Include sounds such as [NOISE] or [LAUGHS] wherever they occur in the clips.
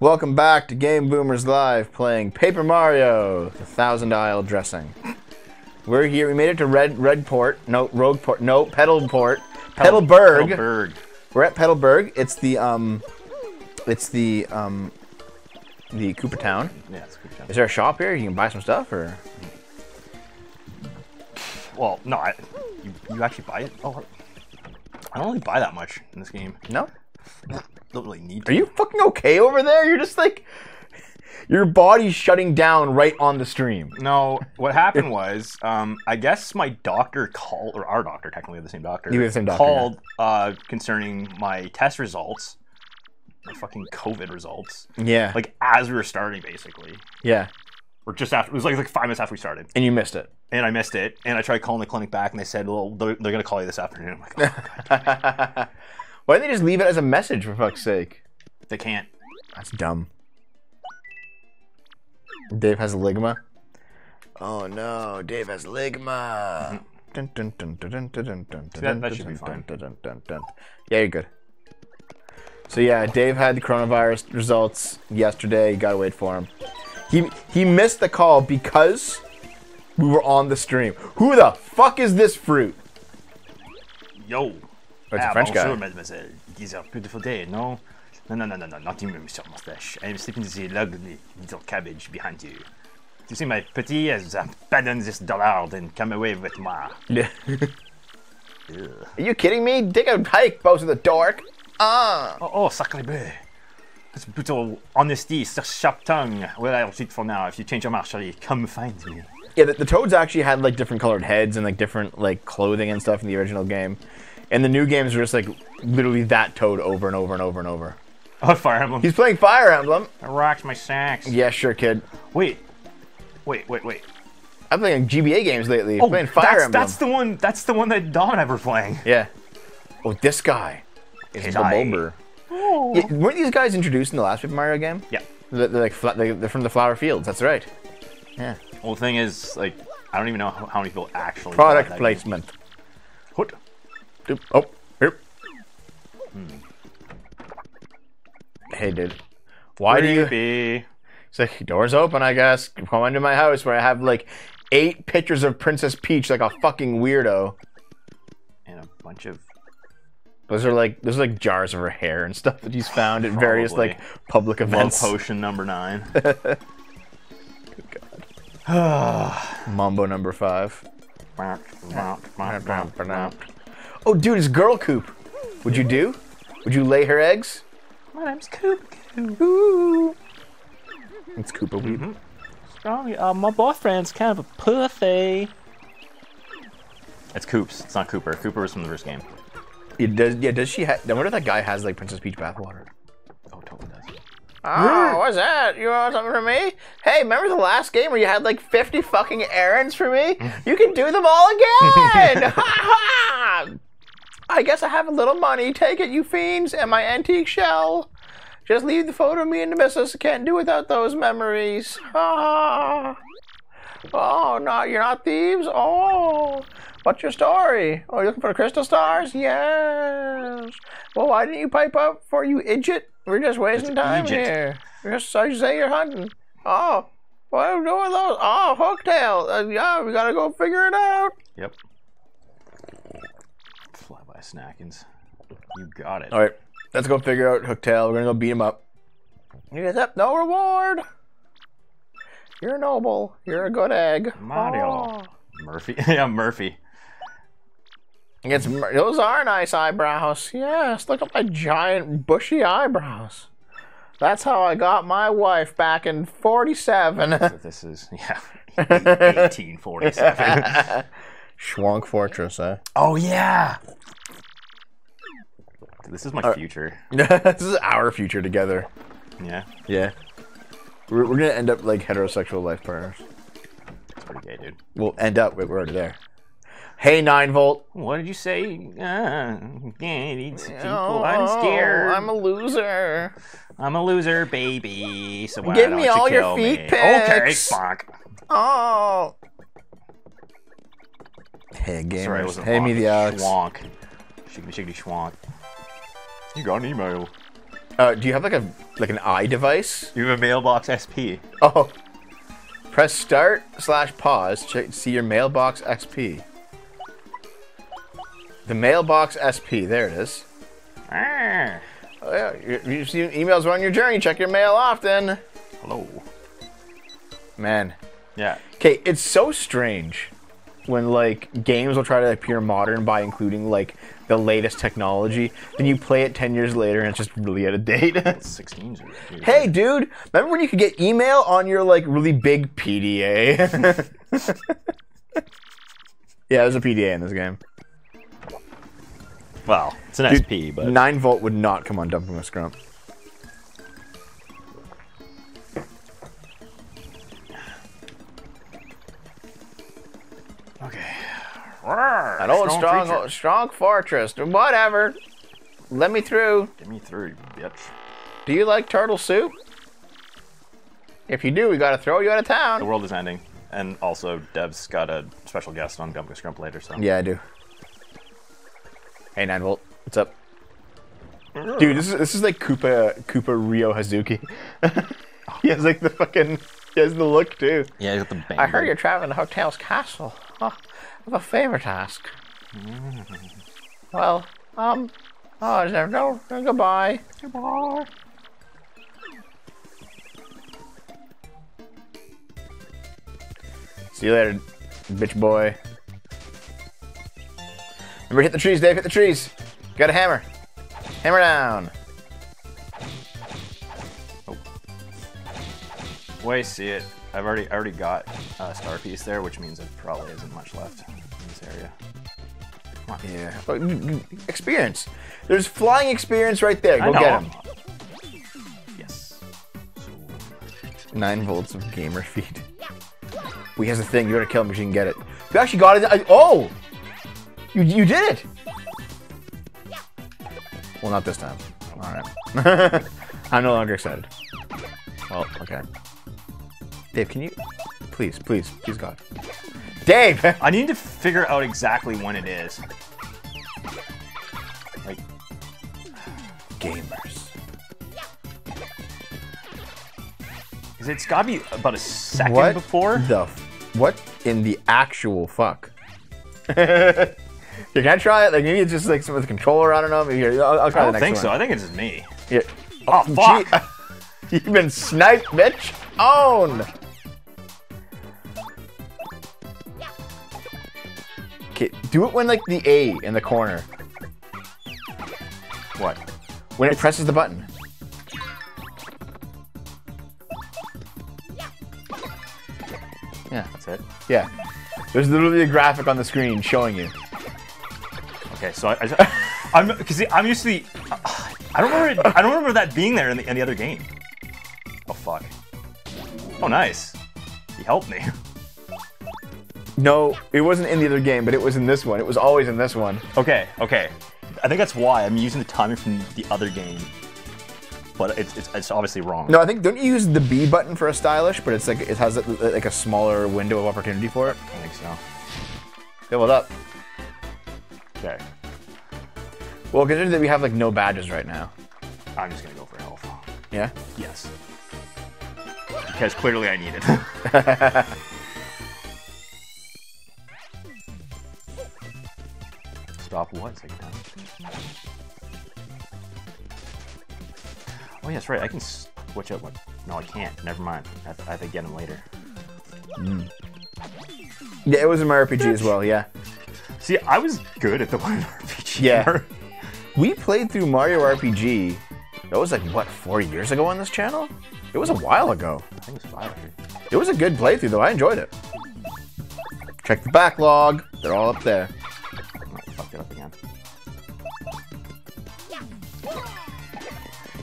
Welcome back to Game Boomers Live, playing Paper Mario: The Thousand Isle Dressing. We're here. We made it to Red Redport. No, Rogueport. No, Pedalport. Petalburg. Berg. We're at Petalburg. It's the um, it's the um, the Koopa Town. Yeah, it's a good show. Is there a shop here? You can buy some stuff, or Well, no, I, you, you actually buy it? Oh, I don't really buy that much in this game. no? Don't really need Are you fucking okay over there? You're just like your body's shutting down right on the stream. No, what happened was, um, I guess my doctor called, or our doctor, technically the same doctor, You the same doctor, called uh, concerning my test results, my fucking COVID results, Yeah, like as we were starting, basically, yeah, or just after. It was like like five minutes after we started, and you missed it. and I missed it. And I tried calling the clinic back, and they said, "Well, they're, they're gonna call you this afternoon." I'm like, oh, [LAUGHS] Why didn't they just leave it as a message for fuck's sake? they can't. That's dumb. Dave has ligma. Oh no, Dave has ligma. That- that should be fine. Yeah, you're good. So yeah, Dave had the coronavirus results yesterday. You gotta wait for him. He he missed the call because we were on the stream. Who the fuck is this fruit? Yo. It's a Ah, French guy. mademoiselle. It is a beautiful day, no? No, no, no, no, no, not you, Mr. Mustache. I am sleeping in the lovely little cabbage behind you. You see, my petit has abandoned this dollar, and come away with moi. Yeah. Are you kidding me? Take a hike, both Bowser the dork. Ah. Oh, oh, sacré bleu. It's brutal honesty, such sharp tongue. Well, I'll cheat for now. If you change your mind, Charlie, come find me. Yeah, the, the toads actually had like different colored heads and like different like clothing and stuff in the original game. And the new games are just like literally that toad over and over and over and over. Oh, Fire Emblem. He's playing Fire Emblem. I rocks my sacks. Yeah, sure, kid. Wait. Wait, wait, wait. I'm playing GBA games lately. Oh, playing Fire that's, Emblem. that's the one. That's the one that Dom and I were playing. Yeah. Oh, this guy is guy. Bulber. Oh. Yeah, weren't these guys introduced in the last Paper Mario game? Yeah. They're, like they're from the Flower Fields. That's right. Yeah. Well, the thing is, like, I don't even know how, how many people actually Product placement. game. What? Oh, here. Hmm. Hey, dude. Why do you? Creepy. It's like doors open, I guess. Come into my house where I have like eight pictures of Princess Peach, like a fucking weirdo. And a bunch of Those are like those are like jars of her hair and stuff that he's found at various like public love events. potion number nine. [LAUGHS] [SIGHS] Mambo number five. Oh, dude, it's Girl Coop. Would you do? Would you lay her eggs? My name's Coop. Ooh. It's Koopa Weep. Oh, uh, my boyfriend's kind of a pussy. It's Koops. It's not Kooper. Kooper was from the first game. It does, yeah, does she have? I wonder if that guy has like Princess Peach bathwater. Oh, totally does. Oh, what's that? You want something from me? Hey, remember the last game where you had like 50 fucking errands for me? You can do them all again! [LAUGHS] I guess I have a little money. Take it, you fiends, and my antique shell. Just leave the photo of me and the missus. Can't do without those memories. Ha! Oh, no, you're not thieves? Oh, what's your story? Oh, you're looking for the crystal stars? Yes. Well, why didn't you pipe up for you idiot? We're just wasting time Egypt. here. Just so you say you're hunting. Oh, what are we doing those? Oh, hooktail. Uh, yeah, we gotta go figure it out. Yep. Fly by snackins. You got it. All right, let's go figure out hooktail. We're gonna go beat him up. You get up, no reward. You're noble. You're a good egg. Mario. Oh. Murphy. [LAUGHS] yeah, Murphy. It's, those are nice eyebrows. Yes, look at my giant bushy eyebrows. That's how I got my wife back in 47. But this is, [LAUGHS] yeah, 1847. [LAUGHS] Schwank Fortress, eh? oh, yeah. This is my future. [LAUGHS] this is our future together. Yeah, Yeah. We're, we're gonna end up like heterosexual life partners. it's pretty gay, dude. We'll end up, wait, we're already there. Hey, 9 volt. What did you say? Uh, yeah, people. Oh, I'm scared. I'm a loser. I'm a loser, baby. So why Give don't me you all your kill feet me? Okay, pics. bonk. Oh. Hey, gamers. Sorry, hey, me the Alex. Schwonk. Shiggity shiggity schwonk. You got an email. Uh, do you have like a like an eye device? You have a mailbox SP. Oh. Press start slash pause to see your mailbox XP. The mailbox SP. There it is. Ah. Oh yeah, you, you see emails on your journey. Check your mail often. Hello. Man. Yeah. Okay, it's so strange when like games will try to appear modern by including like the latest technology, then you play it ten years later and it's just really out of date. [LAUGHS] 16s are hey, dude, remember when you could get email on your like really big PDA? [LAUGHS] yeah, there's a PDA in this game. Well, it's an Dude, SP, but Nine volt would not come on dumping a scrump. Okay. An old strong, creature. strong fortress. Whatever. Let me through. Get me through, you bitch. Do you like turtle soup? If you do, we gotta throw you out of town. The world is ending, and also Dev's got a special guest on Gumbo Scrump later, so. Yeah, I do. Hey, nine volt. What's up? Dude, this is this is like Koopa Koopa Ryo Hazuki. [LAUGHS] he has like the fucking he has the look too. Yeah, he's got the bang. I heard you're traveling to Hooktail's castle. Oh, I have a favor to ask. Well, um, oh, is there no, no goodbye? Goodbye. See you later, bitch boy. Remember, hit the trees, Dave. Hit the trees. Got a hammer. Hammer down. Oh, wait, see it. I've already I already got a star piece there, which means there probably isn't much left in this area. Yeah. Experience. There's flying experience right there. Go get him. Yes. Nine volts of gamer feed. We has a thing. You gotta kill him so you can get it. You actually got it. I, oh, you you did it. Well, not this time. All right. [LAUGHS] I'm no longer excited. Well, okay. Dave, can you please, please, please, God, Dave? I need to figure out exactly when it is. Like, Gamers. is it's gotta be about a second What before? the? f- What in the actual fuck? Here, can I try it? Like maybe it's just like some with the controller. I don't know. Maybe I'll, I'll try I don't next think one. so. I think it's just me. Yeah. Oh, [LAUGHS] fuck. [LAUGHS] You've been sniped, bitch. Own. Okay, do it when like the A in the corner. What? When it presses the button. Yeah, That's it? yeah. There's literally a graphic on the screen showing you. Okay, so I, [LAUGHS] I'm because I'm used to the. [SIGHS] I don't remember. It, I don't remember that being there in the, in the other game. Oh fuck. Oh nice. He helped me. [LAUGHS] No, it wasn't in the other game, but it was in this one. It was always in this one. Okay, okay. I think that's why I'm using the timing from the other game. But it's, it's, it's obviously wrong. No, I think don't you use the B button for a stylish, but it's like it has like a smaller window of opportunity for it. I think so. It up. Okay. Well, considering that we have like no badges right now. I'm just gonna go for health. Yeah. Yes. Because clearly I need it. [LAUGHS] Stop what? Second time. Oh, yeah, that's right. I can switch out. What? No, I can't. Never mind. I have, I have to get him later. Hmm. Yeah, it was in my RPG as well. Yeah. See, I was good at the [LAUGHS] one RPG. Yeah. [LAUGHS] We played through Mario RPG. That was like what four years ago on this channel. It was a while ago. I think it was five. Actually. It was a good playthrough though. I enjoyed it. Check the backlog. They're all up there.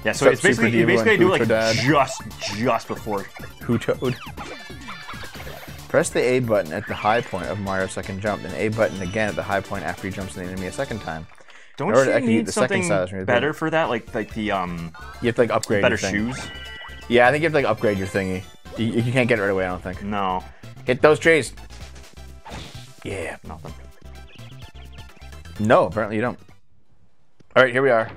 Yeah, so Sup, it's basically Super you basically do like Dad? just just before. Who toad? Press the A button at the high point of Mario's second jump, then A button again at the high point after he jumps in the enemy a second time. Don't In order to you need the something stylus better for that? Like like the um You have to like upgrade better your thing. shoes? Yeah, I think you have to like upgrade your thingy. You, you can't get it right away. I don't think. No, Hit those trees. Yeah. nothing. No, apparently you don't. All right, here we are.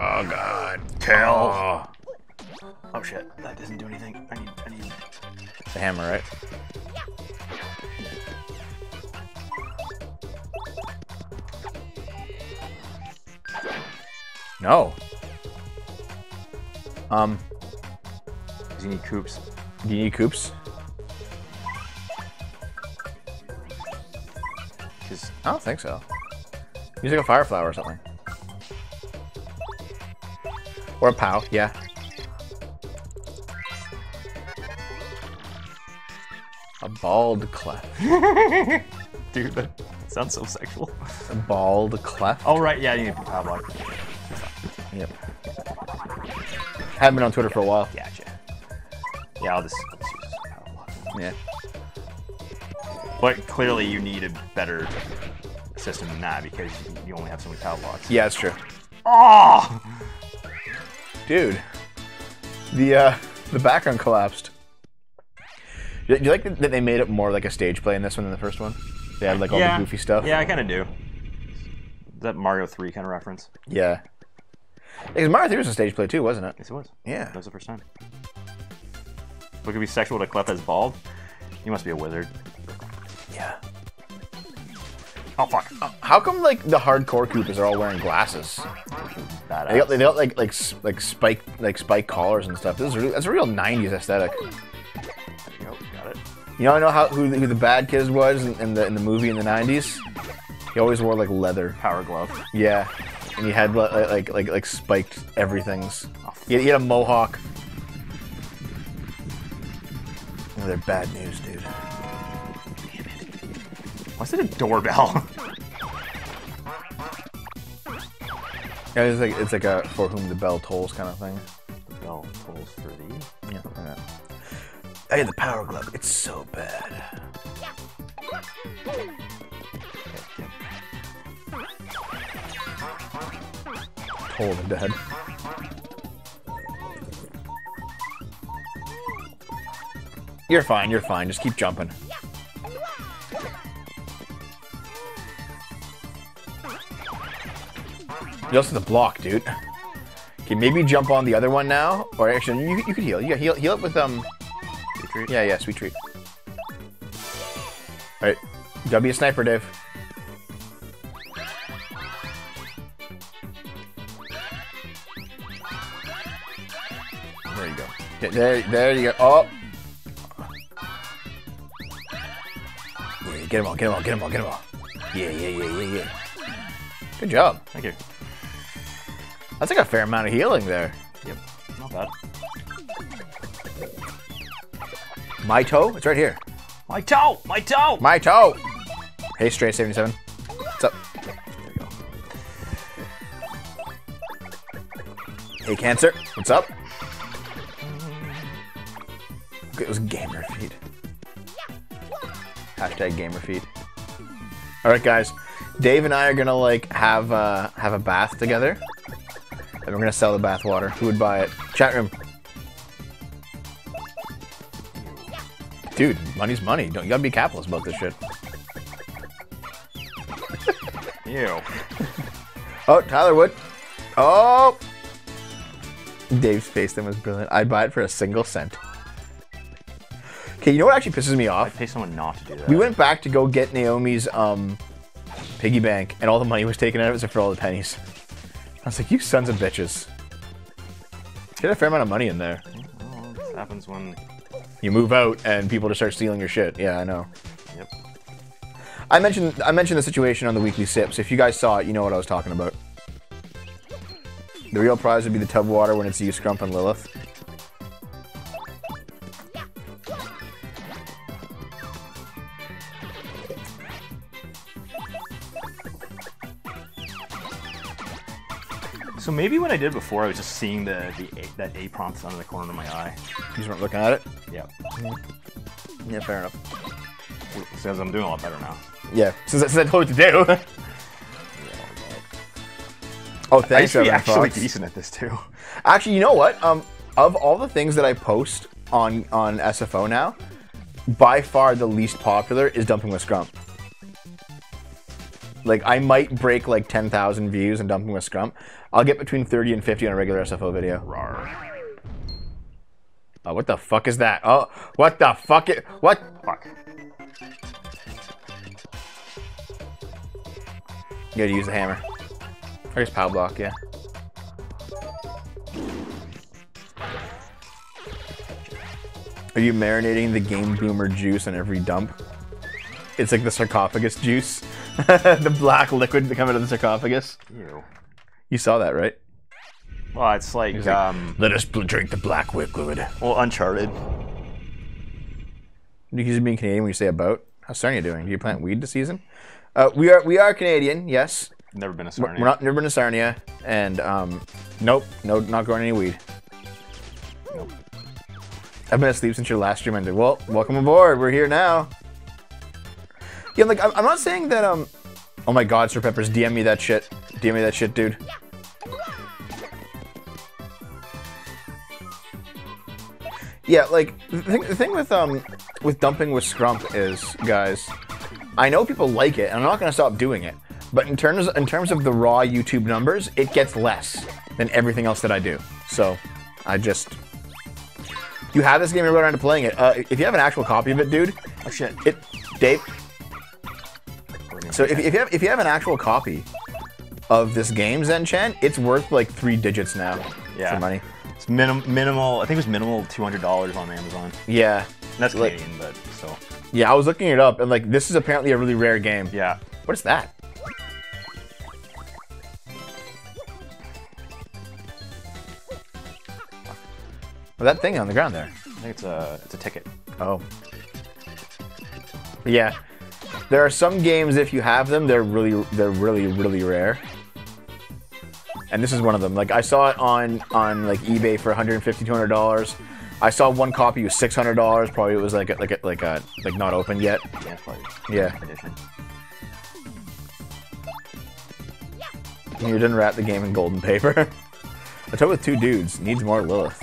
Oh god. Kill. Oh. Oh shit, that doesn't do anything. I need, I need. The hammer, right? No. Um, Do You need Koops. do you need Koops? Because I don't think so. Use like a fire flower or something. Or a pow, yeah. A bald Cleft. [LAUGHS] dude, that sounds so sexual. A bald Cleft? Oh right, yeah, you need a power block. Yep. Haven't been on Twitter for a while. Gotcha. Yeah, I'll just, I'll just use this power block. Yeah. But clearly, you need a better system than that because you only have so many power blocks. Yeah, it's true. Oh! Dude. The uh the background collapsed. Do you like that that they made it more like a stage play in this one than the first one? They had like all yeah. the goofy stuff. Yeah, I kind of do. Is that Mario 3 kind of reference? Yeah. Because Mario 3 was a stage play too, wasn't it? Yes, it was. Yeah. That was the first time. Look at be sexual to Cleft as bald. You must be a wizard. Yeah. Oh fuck! Uh, how come like the hardcore Koopas are all wearing glasses? Badass. They got, they got like like like spike like spike collars and stuff. This is a real, that's a real '90s aesthetic. You go. Got it. You know, I know how who, the- who the bad kid was in, in the in the movie in the '90s. He always wore like leather. Power glove. Yeah, and he had like like like, like spiked everything's. Oh, he had, he had a mohawk. Oh, they're bad news, dude. Why's it a doorbell? Yeah, it's like it's like a for whom the bell tolls kind of thing. the bell tolls for thee. Yeah. like that. I had the power glove. It's so bad. Toll the dead. You're fine, you're fine. Just keep jumping. You also have to block, dude. Okay, maybe jump on the other one now. Or actually, you, you could heal. You heal, heal it with, um... Sweet treat. Yeah, yeah, sweet treat. Alright. Gotta be a sniper, Dave. There you go. Okay, there, there you go. Oh! Yeah, get him all, get him all, get him all, get him all. Yeah, yeah, yeah, yeah, yeah. Good job. Thank you. That's like a fair amount of healing there. Yep. Not bad. My toe? It's right here. My toe! My toe! My toe! Hey, Stray 77. What's up? There you go. Hey, Cancer. What's up? Okay, it was gamer feed. Hashtag gamer feed. All right, guys. Dave and I are gonna like have uh, have a bath together, we're gonna sell the bathwater. Who would buy it? Chat room. Dude, money's money. Don't you gotta be capitalist about this shit. [LAUGHS] Ew. Oh, Tyler Wood. Oh! Dave's face then was brilliant. I'd buy it for a single cent. Okay, you know what actually pisses me I'd off? pay someone not to do that. We went back to go get Naomi's um, piggy bank, and all the money was taken out of it except for all the pennies. I was like, you sons of bitches. Get a fair amount of money in there. Well, this happens when. You move out, and people just start stealing your shit. Yeah, I know. Yep. I mentioned I mentioned the situation on the weekly sips. If you guys saw it, you know what I was talking about. The real prize would be the tub water when it's you, Scrump, and Lilith. Maybe what I did before, I was just seeing the, the a, that A prompt out of the corner of my eye. You just weren't looking at it. Yep. Yeah, fair enough. Says I'm doing a lot better now. Yeah, since, I- since I told you to do. [LAUGHS] oh, I thanks, used to be Evan actually Fox. decent at this too. [LAUGHS] Actually, you know what? Um, of all the things that I post on on SFO now, by far the least popular is dumping with Scrump. Like I might break like 10,000 views and dumping with Scrump. I'll get between 30 and 50 on a regular SFO video. Rawr. Oh, what the fuck is that? Oh, what the fuck it? What? Fuck. You gotta use the hammer. Or just power block, yeah. Are you marinating the Game Boomer juice on every dump? It's like the sarcophagus juice. [LAUGHS] the black liquid that come out of the sarcophagus. Ew. You saw that, right? Well, it's like, like, um, Let us drink the black liquid. well, Uncharted. Just being Canadian when you say about. How's Sarnia doing? Do you plant weed this season? Uh, we are we are Canadian, yes. Never been a We're, Sarnia. we're not never been to Sarnia, and um, nope, no, not growing any weed. Nope. I've been asleep since your last stream ended. Well, welcome aboard. We're here now. Yeah, like I'm, not saying that. Um, oh my God, Sir Peppers, DM me that shit. DM me that shit, dude. Yeah, like the thing, the thing with um with dumping with Scrump is, guys, I know people like it, and I'm not gonna stop doing it. But in terms in terms of the raw YouTube numbers, it gets less than everything else that I do. So, I just you have this game, you're going around to playing it. Uh, if you have an actual copy of it, dude, Oh, shit. it Dave. So if, if you have if you have an actual copy of this game, Zen Chan, it's worth like three digits now Yeah. for money. It's minim- minimal, I think it was minimal $200 on Amazon. Yeah, That's Like- Canadian, but still. yeah. I was looking it up, and like this is apparently a really rare game. Yeah. What is that? Well, that thing on the ground there. I think it's a, it's a ticket. Oh. Yeah. There are some games if you have them, they're really they're really really rare. And this is one of them. Like I saw it on on like eBay for 150 200 dollars. I saw one copy was 600 dollars. Probably it was like a, like a, like a like not open yet. Yeah, Yeah. you didn't wrap the game in golden paper. [LAUGHS] A toe with two dudes needs more Lilith.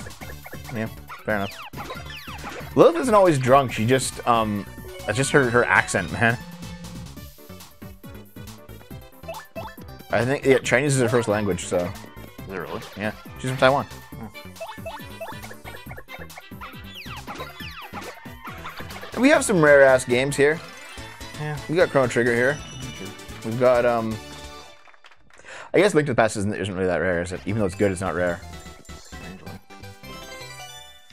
Yeah, fair enough. Lilith isn't always drunk. She just um, it's just her her accent, man. I think yeah, Chinese is her first language, so Is it really? yeah, she's from Taiwan. And we have some rare ass games here. Yeah. We got Chrono Trigger here. We've got um. I guess Link to the Past isn't, isn't really that rare, is it? Even though it's good, it's not rare.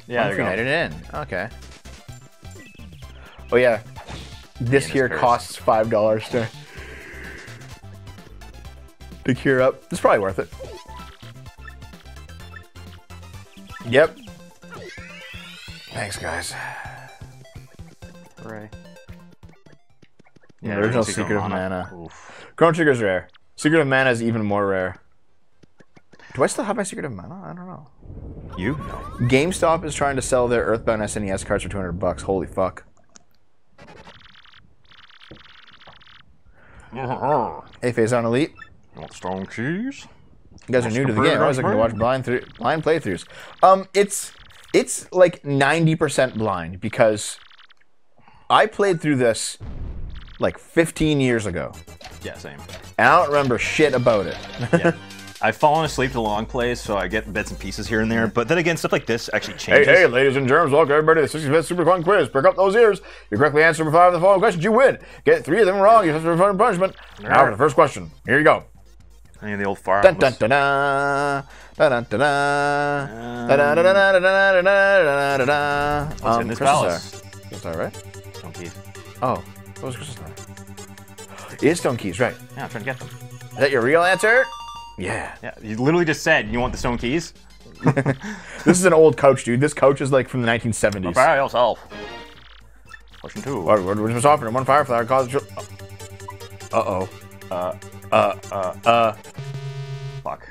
Yeah, there you go. It in. Okay. Oh yeah, this here costs five dollars to to cure up. It's probably worth it. Yep. Thanks, guys. Hooray. The original Secret Secret of Mana. Oof. Chrono Trigger's rare. Secret of Mana is even more rare. Do I still have my Secret of Mana? I don't know. You? No. GameStop is trying to sell their Earthbound SNES cards for 200 bucks. Holy fuck. Hey, Phazon Elite. You want strong cheese? You guys are new to the game. I was looking to watch blind through blind playthroughs. Um, it's it's like ninety percent blind because I played through this like fifteen years ago, Yeah, same. and I don't remember shit about it. Yeah. [LAUGHS] I've fallen asleep to long plays, so I get bits and pieces here and there. But then again, stuff like this actually changes. hey, ladies and germs, welcome everybody to the 65th Super Fun Quiz. Pick up those ears. You correctly answer number five of the following questions, you win. Get three of them wrong, you have to fun punishment. Now for the first question. Here you go. Any of the old fire. Dun dun dun dun. Dun dun dun dun. Dun dun dun dun dun dun dun. What's Um, in this palace? Crystal Star, right? Stone keys. Oh, what was Crystal Star? It is Stone Keys, right? Yeah, I'm trying to get them. Is that your real answer? Yeah. Yeah, you literally just said you want the stone keys. [LAUGHS] This is an old coach, dude. This coach is like from the 1970s. Fire yourself. Question two. What, what, what's offering? One fireflower causes. Uh oh. Uh, Uh, uh, uh. fuck.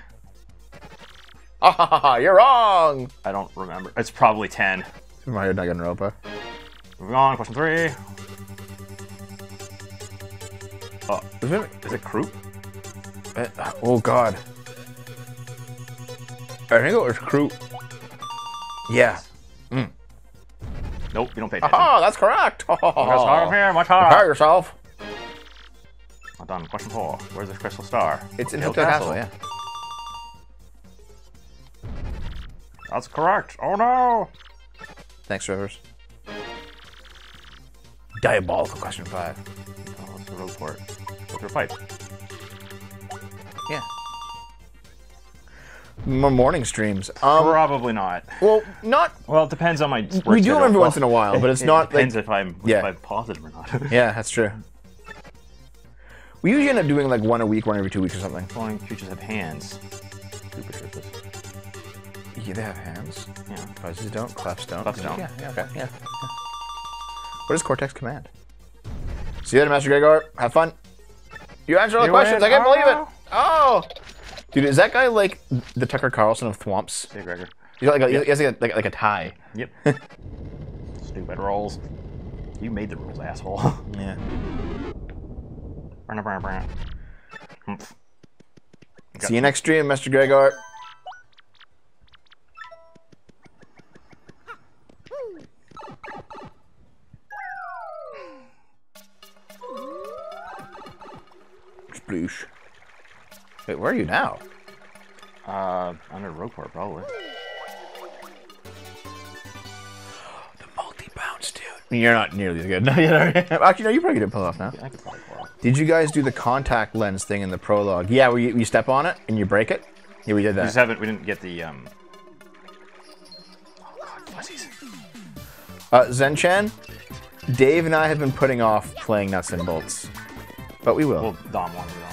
Ah, ha, ha, ha, you're wrong. I don't remember. It's probably ten. Super Mario Danganronpa. Moving on. Question three. Oh, Is it- is it Kroop? Uh, Oh god. I think it was Crew. Yeah. Nope, you don't pay attention. Ah, that's correct. [LAUGHS] Much harder here, much Prepare harder. yourself. Oh, done. Question four. Where's the crystal star? It's in Hooktail Castle, yeah. That's correct. Oh no! Thanks, Rivers. Diabolical question five. Oh, for it. Go for fight. Yeah. More morning streams. Um, Probably not. well, not. Well, it depends on my. Sports We do them every Well, once in a while, but it's [LAUGHS] it not like depends if I'm Yeah. if I'm positive or not. [LAUGHS] Yeah, that's true. We usually end up doing like one a week, one every two weeks or something. Flying creatures have hands. Super surface. Yeah, they have hands. Yeah. Fuzzies don't. Clefts don't. Clefts don't. Yeah, yeah, okay, yeah. What is Cortex Command? See you later, Master Gregor. Have fun. You answered all the You questions. win. I can't believe it. Oh. Dude, is that guy like the Tucker Carlson of Thwomps? Hey, Gregor. He's got like a, he has like a, like, like a tie. Yep. [LAUGHS] Stupid rolls. You made the rules, asshole. [LAUGHS] Yeah. Humph. See you next stream, Mr. Gregor. Wait, where are you now? Uh, under Rogueport, probably. The multi bounce, dude. You're not nearly as good. [LAUGHS] No, you're not. Actually, no, you probably did pull off now. I could probably pull off. Did you guys do the contact lens thing in the prologue? Yeah, where you, you step on it and you break it? Yeah, we did that. We just haven't. We didn't get the um. Oh God, fuzzies. Uh, Zenchan, Dave and I have been putting off playing nuts and bolts. But we will. Well, Dom wanted it.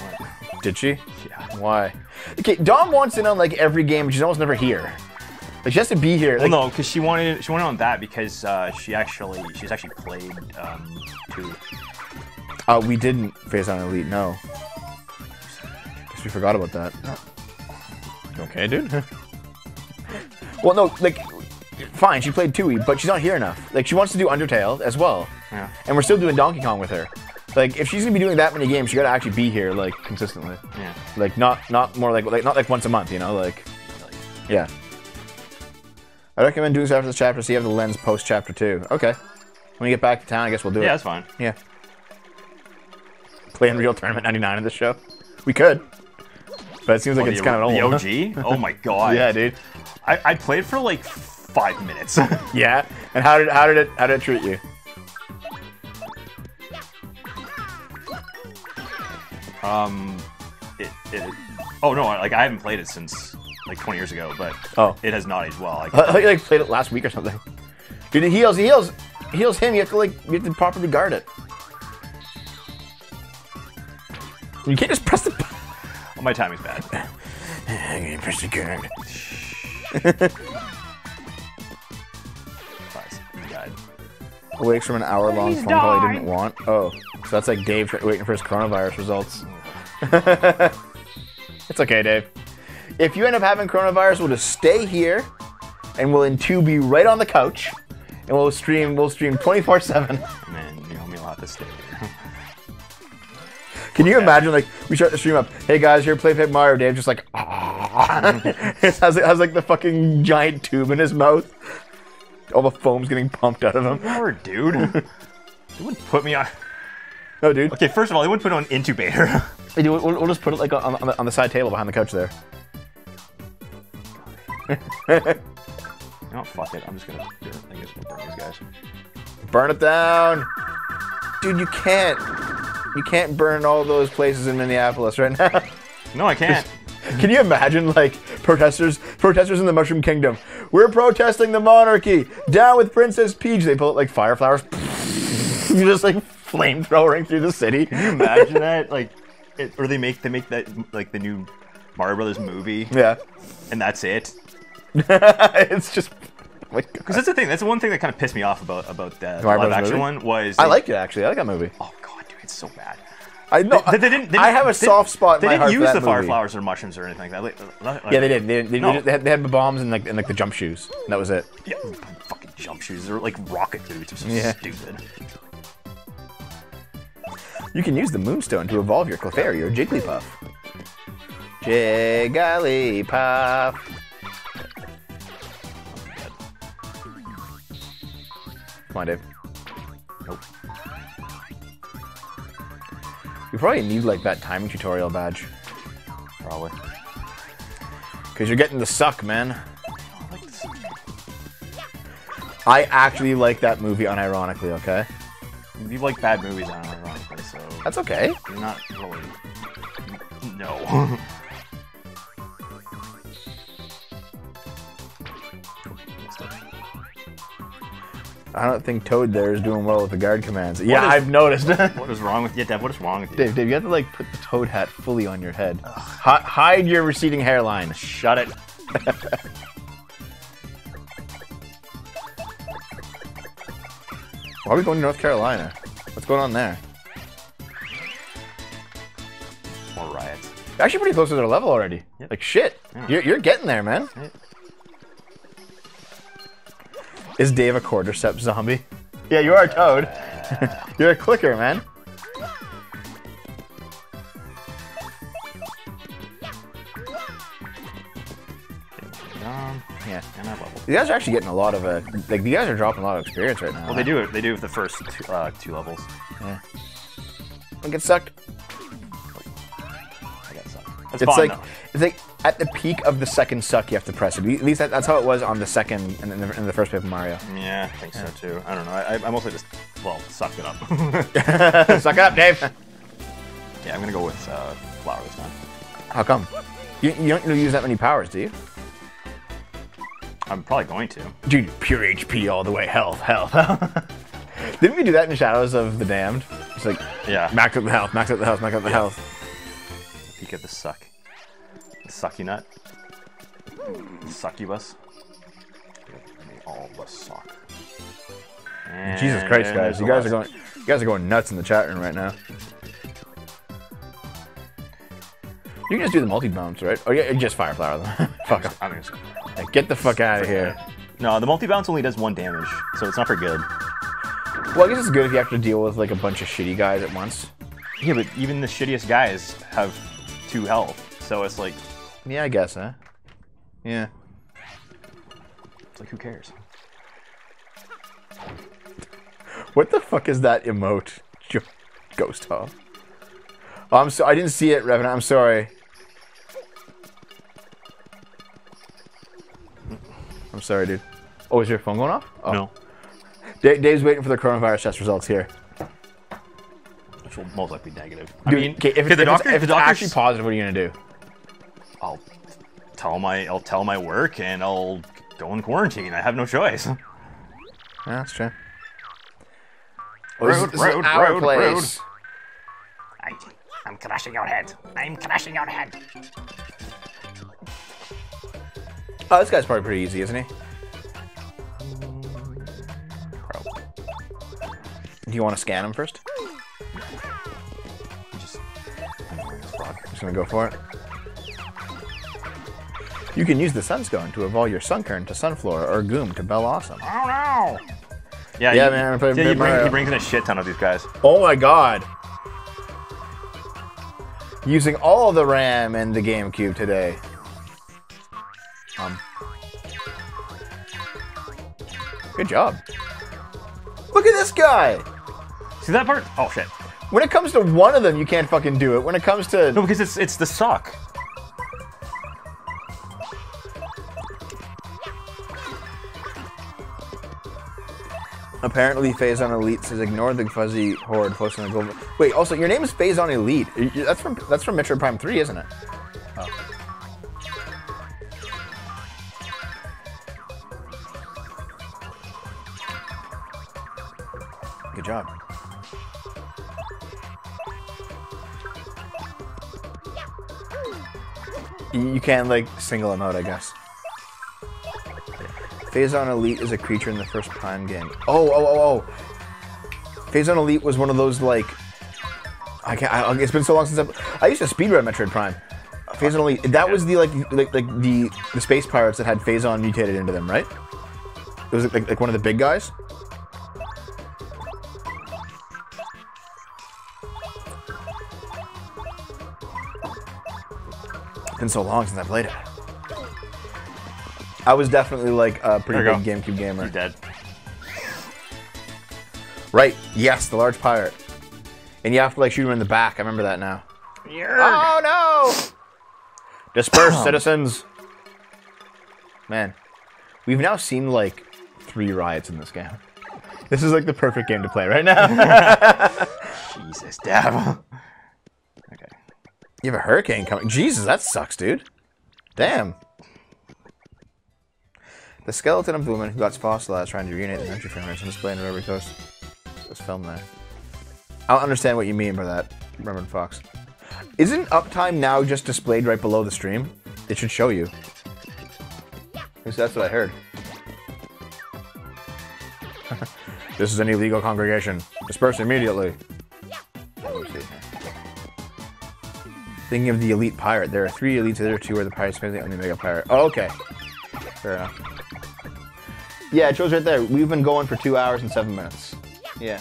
Did she? Yeah. Why? Okay, Dom wants in on like every game, but she's almost never here. Like she has to be here. Well, no, because she wanted she wanted on that because uh, she actually she's actually played um two. uh, we didn't Phazon Elite, no. Guess we forgot about that. Okay, dude. [LAUGHS] well, no, like, fine, she played Tooie, but she's not here enough. Like, she wants to do Undertale as well. Yeah. And we're still doing Donkey Kong with her. Like, if she's gonna be doing that many games, she gotta actually be here, like, consistently. Yeah. Like, not not more like, like not like once a month, you know? Like, yeah. I recommend doing so after this chapter so you have the lens post chapter two. Okay. When we get back to town, I guess we'll do it. Yeah, that's fine. Yeah. Play Unreal Tournament 99 in this show. We could. But it seems like Oh, it's the, kind of the old. OG. Oh my [LAUGHS] god. yeah, dude. I, I played for like five minutes. [LAUGHS] Yeah. And how did how did it how did it treat you? Um, it, it oh no, like I haven't played it since like 20 years ago, but Oh. it has not aged well. Like, [LAUGHS] I thought you like played it last week or something. Dude, it heals, he heals, he heals him. You have to like, you have to properly guard it. You can't just press the. button. oh, my timing's bad. [LAUGHS] I can't press the guard. [LAUGHS] Fuzz. Awakes from an hour-long He's phone call he didn't want. Oh, so that's like Dave waiting for his coronavirus results. [LAUGHS] it's okay, Dave. If you end up having coronavirus, we'll just stay here, and we'll in two be right on the couch, and we'll stream. We'll stream 24/7. Man, you know me, a lot to stay here. Can you imagine like we start the stream up? Hey guys, here play Paper Mario. Dave just like [LAUGHS] has, has like the fucking giant tube in his mouth. All the foam's getting pumped out of him. Never, dude. [LAUGHS] They wouldn't put me on. No, dude. Okay, first of all, they wouldn't put it on intubator. We'll, we'll just put it like on, on, the, on the side table behind the couch there. [LAUGHS] oh, fuck it. I'm just gonna. I guess we'll burn these guys. Burn it down, dude. You can't. You can't burn all those places in Minneapolis right now. No, I can't. [LAUGHS] Can you imagine like protesters, protesters in the Mushroom Kingdom? We're protesting the monarchy. Down with Princess Peach. They pull it like fire flowers. you [LAUGHS] just like flamethrowering through the city. Can You imagine that, like, it, or they make they make that like the new Mario Brothers movie, Yeah, and that's it. [LAUGHS] it's just. Oh like, Because that's the thing. That's the one thing that kind of pissed me off about about the Mario live Brothers action movie? one was. I like it actually. I like that movie. Oh god, dude, it's so bad. I know. They, they didn't. They I have a soft spot. They my didn't use that the fire movie. flowers or mushrooms or anything like that. Like, like- Yeah, they did. They, they, No. they, had, they had the bombs and like and like the jump shoes. And that was it. Yeah, fucking jump shoes. They're like rocket boots. They're so Yeah. stupid. You can use the Moonstone to evolve your Clefairy or Jigglypuff. Jigglypuff. Come on, Dave. Nope. You probably need like that timing tutorial badge Probably. because you're getting the suck, man. I. I actually like that movie unironically. Okay, You like bad movies, I don't know, ironically, so that's okay. you're not really. No. I don't think Toad there is doing well with the guard commands. Yeah, is- I've noticed. what is wrong with you, Deb? What is wrong with you? Dave, Dave, you have to like put the Toad hat fully on your head. Hi- hide your receding hairline. Shut it. [LAUGHS] Why are we going to North Carolina? What's going on there? More riots. You're actually pretty close to their level already. Yep. Like shit. Yeah. You're, you're getting there, man. Yep. Is Dave a cordyceps zombie? Yeah, you are a toad. [LAUGHS] you're a clicker, man. Yeah. and I level. These guys are actually getting a lot of uh, like you guys are dropping a lot of experience right now. Well, they do it. They do it the first two, uh, two levels. Yeah. Don't get sucked. I got some. It's, It's fun, like though. it's like at the peak of the second suck, you have to press it. At least that, that's how it was on the second and in the, in the first Paper Mario. Yeah, I think so too. I don't know. I, I mostly just well sucked it up. [LAUGHS] [LAUGHS] suck it up, Dave. yeah, I'm gonna go with uh, flower this time. How come? You, you don't use that many powers, do you? I'm probably going to. Dude, pure HP all the way. Health, health. [LAUGHS] Didn't we do that in Shadows of the Damned? It's like Yeah. max out the health, max out the health, max out the health. Peek at the suck. The sucky nut. The succubus. They all the suck. Jesus Christ, guys! You guys are going, you guys are going nuts in the chat room right now. You can just do the multi bounce, right? Oh yeah, just fire flower them. [LAUGHS] fuck off. I Like, get the fuck out of here. No, the multi bounce only does one damage, so it's not very good. Well, I guess it's good if you have to deal with like a bunch of shitty guys at once. Yeah, but even the shittiest guys have two health, so it's like, Yeah, I guess, huh? Yeah. it's like who cares? What the fuck is that emote? [LAUGHS] Ghost off. Oh, I'm so I didn't see it, Revenant. I'm sorry. I'm sorry, dude. Oh, is your phone going off? Oh. No, Da- Dave's waiting for the coronavirus test results here. which will most likely be negative. Dude, I mean, okay, if, could the if doctor, it's, if the doctor's- actually positive, what are you gonna do? I'll tell my I'll tell my work and I'll go in quarantine. I have no choice. Yeah, that's true. Oh, this is- Road, this is road, our road, place. I, I'm crashing your head. I'm crashing your head. Oh, this guy's probably pretty easy, isn't he? Probably. Do you want to scan him first? Just, I'm wearing this frog. Just gonna go for it. You can use the Sunscone to evolve your Sunkern to Sunflora or Goom to Bellossom. Oh no! Yeah, Yeah, you- man, I played yeah, he, bring, he brings in a shit ton of these guys. Oh my god! Using all the RAM and the GameCube today. Good job. Look at this guy! See that part? Oh shit! When it comes to one of them, you can't fucking do it. When it comes to No, because it's it's the sock. Apparently, Phazon Elite says ignore the fuzzy horde posting the global. Wait, also your name is Phazon Elite. That's from that's from Metroid Prime Three, isn't it? Oh. Job. You can't like single him out, I guess. Phazon Elite is a creature in the first Prime game. Oh, oh, oh, oh. Phazon Elite was one of those like. I can't. I, it's been so long since I. I used to speedrun Metroid Prime. Phazon Elite. That was the like like like the the space pirates that had Phazon mutated into them, right? It was like like one of the big guys. Been so long since I played it. I was definitely like a pretty There you big GameCube gamer. He's dead. Right. Yes, the large pirate. and you have to like shoot him in the back. I remember that now. Yerg. Oh no! Disperse, um, citizens. Man, we've now seen like three riots in this game. This is like the perfect game to play right now. [LAUGHS] [LAUGHS] Jesus, Dab. You have a hurricane coming. Jesus, that sucks, dude. Damn. The skeleton of the woman who got fossilized trying to reunite the country family is on display in River Coast. This film there. I don't understand what you mean by that, Reverend Fox. Isn't uptime now just displayed right below the stream? It should show you. At least that's what I heard. [LAUGHS] this is an illegal congregation. Disperse immediately. Thinking of the elite pirate, there are three elites. The other two are the pirates, the only mega pirate. Oh, okay. Fair enough. Yeah, it shows right there. We've been going for two hours and seven minutes. Yeah.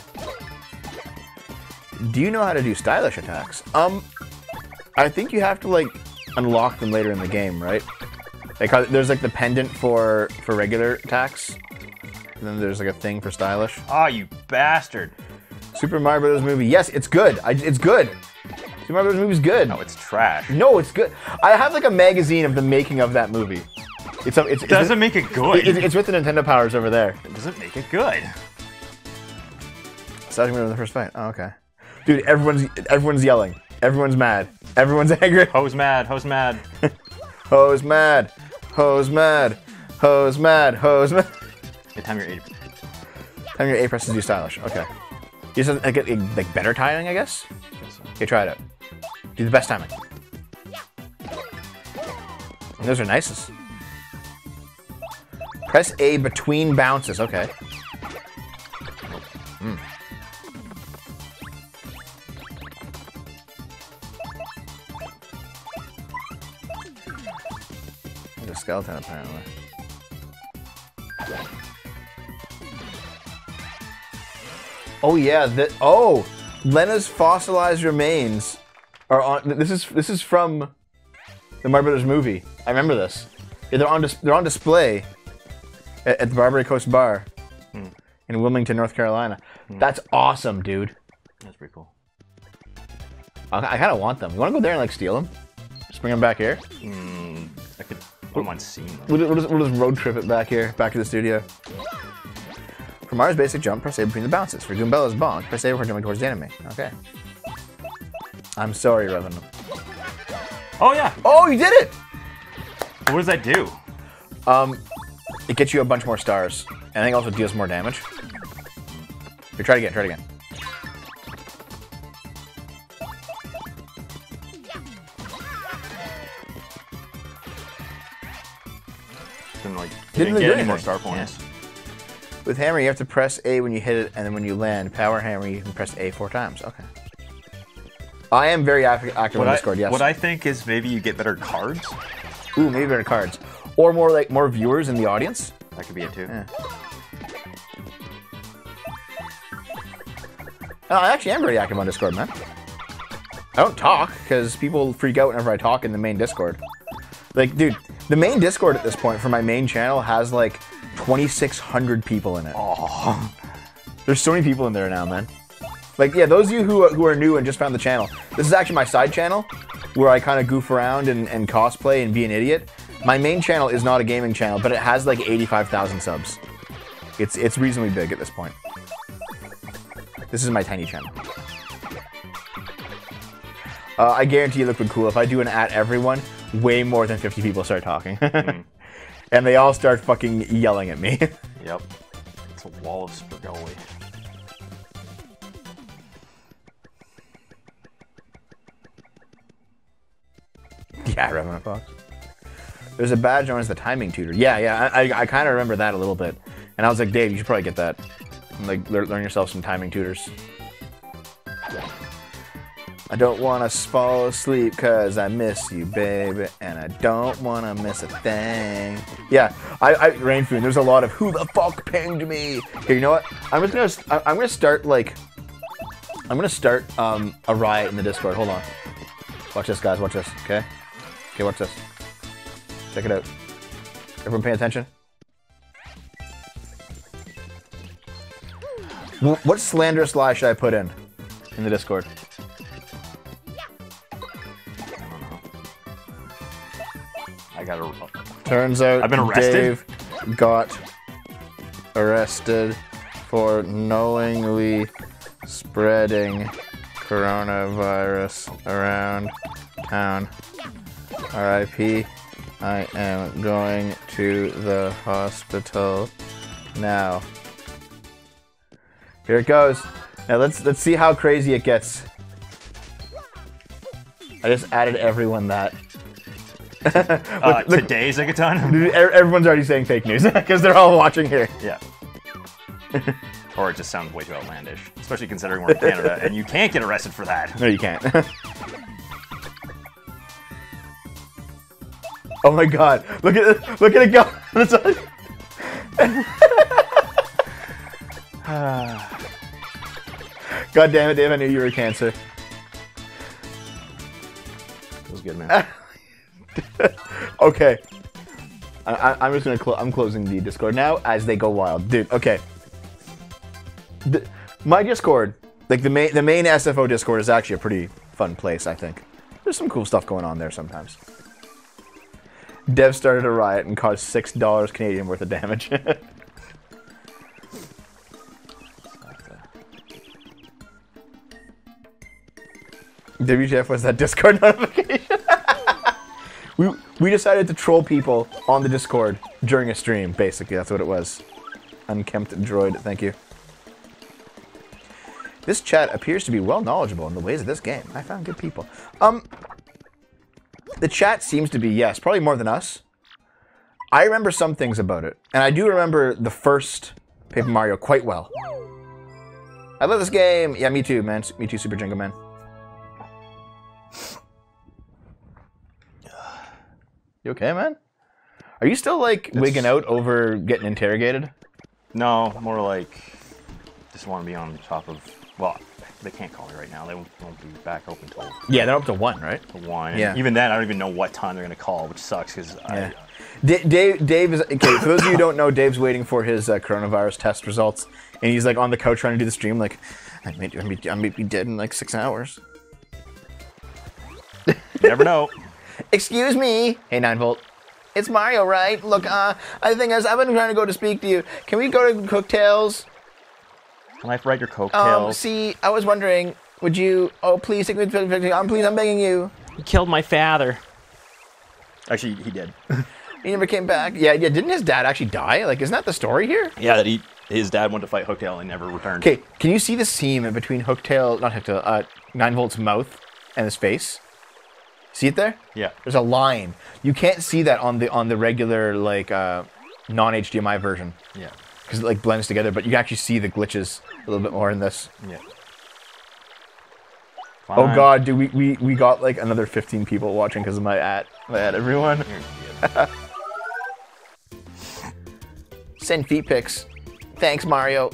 Do you know how to do stylish attacks? Um, I think you have to like unlock them later in the game, right? Like there's like the pendant for for regular attacks, and then there's like a thing for stylish. Oh, you bastard. Super Mario Bros. movie. Yes, it's good. I, it's good. Super Mario Bros. movie's good. No, it's trash. No, it's good. I have like a magazine of the making of that movie. It's a, it's, it's doesn't make it good. It, it's with the Nintendo powers over there. It doesn't make it good. Starting with the first fight. Oh, okay. Dude, everyone's everyone's yelling. Everyone's mad. Everyone's [LAUGHS] angry. Ho's mad. Ho's mad. [LAUGHS] Ho's mad. Ho's mad. Ho's mad. Ho's mad. Good time you're eight. Time your A press to do stylish. Okay. You just like, get like better timing, I guess. Okay, try it out. Do the best timing. Those are nicest. Press A between bounces. Okay. Hmm. There's a skeleton apparently. Oh yeah, that oh, Lena's fossilized remains are on. This is this is from the Mario Brothers movie. I remember this. Yeah, they're on dis- they're on display at, at the Barbary Coast Bar hmm. in Wilmington, North Carolina. Hmm. That's awesome, dude. That's pretty cool. I, I kind of want them. You want to go there and like steal them? Just bring them back here. Hmm, I could put them on scene. though. We'll, we'll, just, we'll just road trip it back here, back to the studio. For Mario's basic jump, press A between the bounces. For Goombella's bonk, press A before jumping towards the enemy. Okay. I'm sorry, Revan. Oh yeah. Oh, you did it! What does that do? Um, it gets you a bunch more stars, and I think also deals more damage. Here, try it again. Try it again. Didn't like Didn't didn't get any more star points. With hammer, you have to press A when you hit it, and then when you land, power hammer, you can press A four times. Okay. I am very active, on I, Discord. Yes. what I think is maybe you get better cards. Ooh, maybe better cards, or more like more viewers in the audience. That could be it too. Yeah. No, I actually am very active on Discord, man. I don't talk because people freak out whenever I talk in the main Discord. Like, dude, the main Discord at this point for my main channel has like 2,600 people in it. Oh, There's so many people in there now, man. Like, yeah, those of you who, who are new and just found the channel, this is actually my side channel where I kind of goof around and, and cosplay and be an idiot. My main channel is not a gaming channel, but it has like 85,000 subs. It's it's reasonably big at this point. This is my tiny channel. Uh, I guarantee you, Liquid Cool. If I do an at everyone, way more than 50 people start talking, [LAUGHS] and they all start fucking yelling at me. [LAUGHS] yep. It's a wall of spagoli. Yeah, Revenant Fox. There's a badge known as the timing tutor. Yeah, yeah, I, I, I kind of remember that a little bit. And I was like, Dave, you should probably get that. And, like, learn, learn yourself some timing tutors. I don't want to fall asleep because I miss you, baby. And I don't want to miss a thing. Yeah, I, I Rainfoon, there's a lot of who the fuck pinged me. Here, you know what? I'm just gonna, I- I'm gonna start, like, I'm gonna start um, a riot in the Discord. Hold on. Watch this, guys. Watch this, okay? Okay, watch this. Check it out. Everyone pay attention. What slanderous lie should I put in? in the Discord? I got a. Turns out I've been arrested? Dave got arrested for knowingly spreading coronavirus around town. RIP. I am going to the hospital now. Here it goes. Now let's let's see how crazy it gets. I just added everyone that. [LAUGHS] Uh, today's Zagaton? [LAUGHS] E- Everyone's already saying fake news [LAUGHS] because they're all watching here. yeah. or it just sounds way too outlandish, especially considering we're in Canada and you can't get arrested for that. No, you can't. Oh my god! Look at it! Look at it go! [LAUGHS] [SIGHS] God damn it, Dave! I knew you were a cancer. It was good, man. [LAUGHS] Okay. I, I, I'm just gonna. Clo- I'm closing the Discord now as they go wild, dude. Okay. The, my Discord, like the main the main SFO Discord, is actually a pretty fun place. I think there's some cool stuff going on there sometimes. Dev started a riot and caused six dollars Canadian worth of damage. [LAUGHS] WTF was that Discord [LAUGHS] notification? [LAUGHS] we we decided to troll people on the Discord during a stream. Basically, that's what it was. Unkempt droid, thank you. This chat appears to be well knowledgeable in the ways of this game. I found good people. Um, the chat seems to be yes, probably more than us. I remember some things about it, and I do remember the first Paper Mario quite well. I love this game. Yeah, me too, man. Me too, Super Jingle Man. [SIGHS] You okay, man? Are you still like wigging out over getting interrogated? No, more like just want to be on top of. Well, they can't call me right now. They won't, won't be back open till Yeah, they're up to one, right? one. And Yeah. Even then, I don't even know what time they're gonna call, which sucks because Yeah. D- Dave, Dave is okay. For those of you who don't know, Dave's waiting for his uh, coronavirus test results, and he's like on the couch trying to do the stream. Like, I may, I may, I may be dead in like six hours. you never know. [LAUGHS] Excuse me. Hey, nine volt. It's Mario, right? Look, uh, I think as I've been trying to go to speak to you. Can we go to Hooktail's? Can I write your Um, see, I was wondering, would you? Oh, please take me to. I'm please, I'm begging you. He killed my father. Actually, he did. [LAUGHS] He never came back. Yeah, yeah. Didn't his dad actually die? Like, isn't that the story here? yeah, that he his dad went to fight Hooktail and never returned. Okay, can you see the seam in between Hooktail, not Hooktail, uh, Nine Volt's mouth and his face? See it there? Yeah. There's a line. You can't see that on the on the regular like uh, non HDMI version Yeah. because it like blends together. But you can actually see the glitches a little bit more in this. Yeah. Oh God, dude, we, we we got like another 15 people watching because of my ad. My ad, everyone. You're [LAUGHS] an idiot. Send feet pics. Thanks, Mario.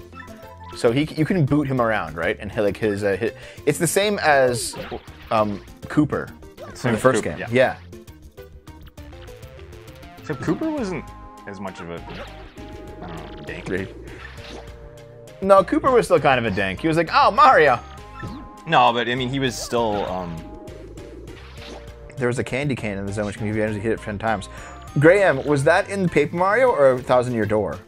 So he you can boot him around, right? And he, like his, uh, his it's the same as um, Kooper from same the first Kooper, game. yeah. yeah. So Kooper wasn't as much of a I don't know, dank. Great. No, Kooper was still kind of a dank. He was like, "Oh, Mario." No, but I mean, he was still. Um, There was a candy cane in the zone which can give you energy to hit it ten times. Graham, was that in Paper Mario or Thousand Year Door?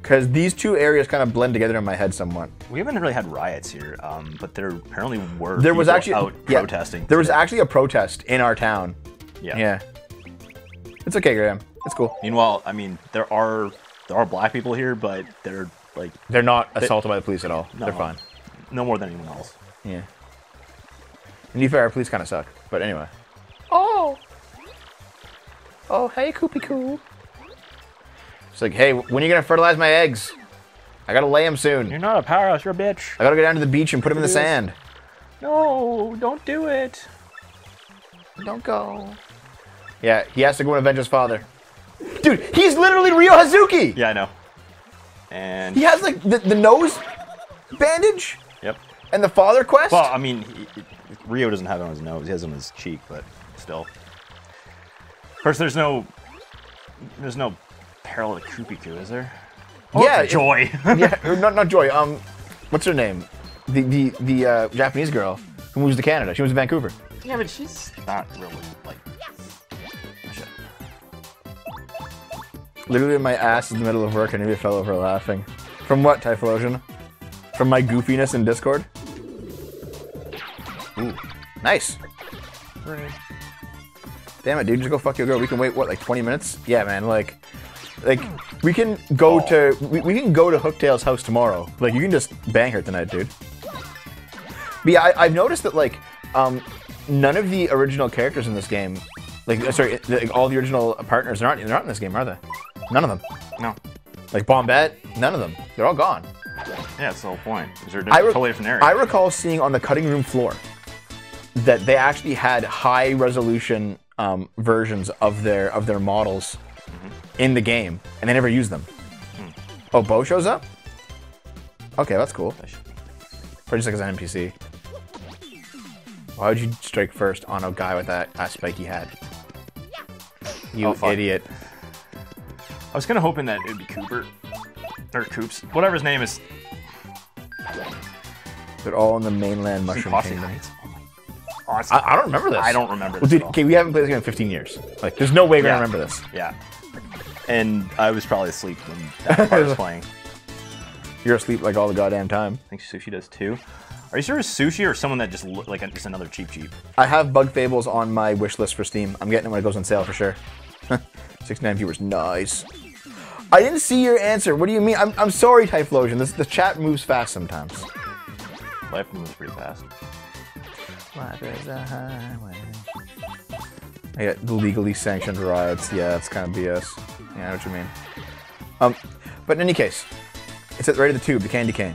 Because these two areas kind of blend together in my head somewhat. we haven't really had riots here, um, but there apparently were. There was actually out yeah, protesting. There was actually a protest in our town. yeah. Yeah. It's okay, Graham. It's cool. Meanwhile, I mean, there are there are black people here, but they're like They're not assaulted by the police at all. no, They're fine. No more than anyone else. Yeah. And to be fair, our police kind of suck. But anyway. Oh. Oh, hey, Koopie Koo. It's like, hey, when are you gonna fertilize my eggs? I gotta lay them soon. You're not a powerhouse. You're a bitch. I gotta go down to the beach and put them in the sand. No, don't do it. Don't go. Yeah, he has to go and avenge his father. Dude, he's literally Ryo Hazuki. Yeah, I know. And He has like the, the nose bandage yep. and the father quest. Well, I mean, he, he- Ryo doesn't have it on his nose. He has it on his cheek, but still. Of course, there's no there's no parallel to Koopie Koo, is there? Oh, yeah, it- Joy. [LAUGHS] yeah, [LAUGHS] not not Joy. Um, what's her name? The the the uh, Japanese girl who moves to Canada. She was in Vancouver. yeah, but she's not really like. Literally, my ass in the middle of work, and nearly fell over laughing. From what, Typhlosion? From my goofiness in Discord? Ooh, nice. Damn it, dude! Just go fuck your girl. We can wait what, like 20 minutes? Yeah, man. Like, like we can go to we, we can go to Hooktail's house tomorrow. Like, you can just bang her tonight, dude. But yeah, I, I've noticed that like um, none of the original characters in this game, like sorry, like, all the original partners, not they're not in this game, are they? None of them. No. Like Bombette, none of them. They're all gone. Yeah, that's the whole point. Is there a I re- totally different area? I recall seeing on the cutting room floor that they actually had high resolution um, versions of their of their models in the game, and they never used them. Oh, Bo shows up. Okay, that's cool. Pretty just like as an NPC. Why would you strike first on a guy with that uh, spiky head? You Oh, idiot. I was kind of hoping that it would be Kooper. Or Koops. Whatever his name is. They're all in the mainland mushroom kingdom. Heights. It's- I, I don't remember this. I don't remember Well, this dude, okay, we haven't played this game in 15 years. Like, there's no way we're Yeah. gonna remember this. Yeah. And I was probably asleep when that part was [LAUGHS] playing. You're asleep like all the goddamn time. I think Sushie does too. Are you sure it's Sushie or someone that just look like a, just another Cheep Cheep? I have Bug Fables on my wish list for Steam. I'm getting it when it goes on sale for sure. [LAUGHS] 69 viewers, nice. I didn't see your answer. What do you mean? I'm, I'm sorry, Typhlosion. This, the chat moves fast sometimes. Life moves pretty fast. Life is a highway. I got legally sanctioned riots. Yeah, that's kind of BS. Yeah, I know what you mean. Um, but in any case, it's at the right of the tube, the candy cane.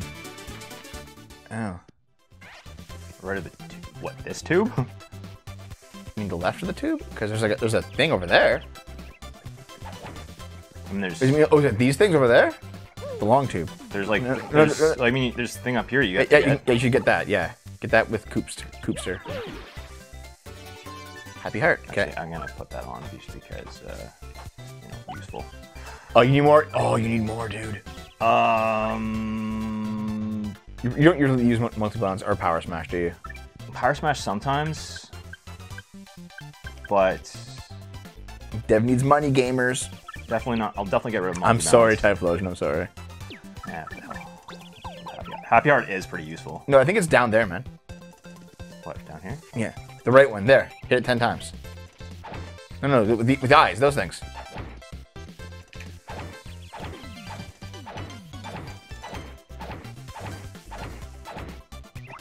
Oh. Right of the tu- what? This tube? [LAUGHS] You mean the left of the tube? Because there's like a, there's a thing over there. I mean, there's You mean, oh, these things over there? The long tube. there's like No, no, there's, no, no. I mean there's a thing up here you Yeah, got yeah, you, yeah, you should get that. Yeah, get that with Coopster. Coopster. Happy heart. Okay. Actually, I'm gonna put that on just because uh, you know useful. Oh, you need more. Oh, you need more, dude. Um, You, you don't usually use Multibounce or power smash, do you? Power Smash sometimes, but Dev needs money, gamers. Definitely not. I'll definitely get rid of. My. I'm Multibounce. sorry, Typhlosion. I'm sorry. Yeah, the. Happy, Happy Heart is pretty useful. No, I think it's down there, man. What down here? Yeah, the right one. There. Hit it ten times. No, no, with the, with the eyes, those things.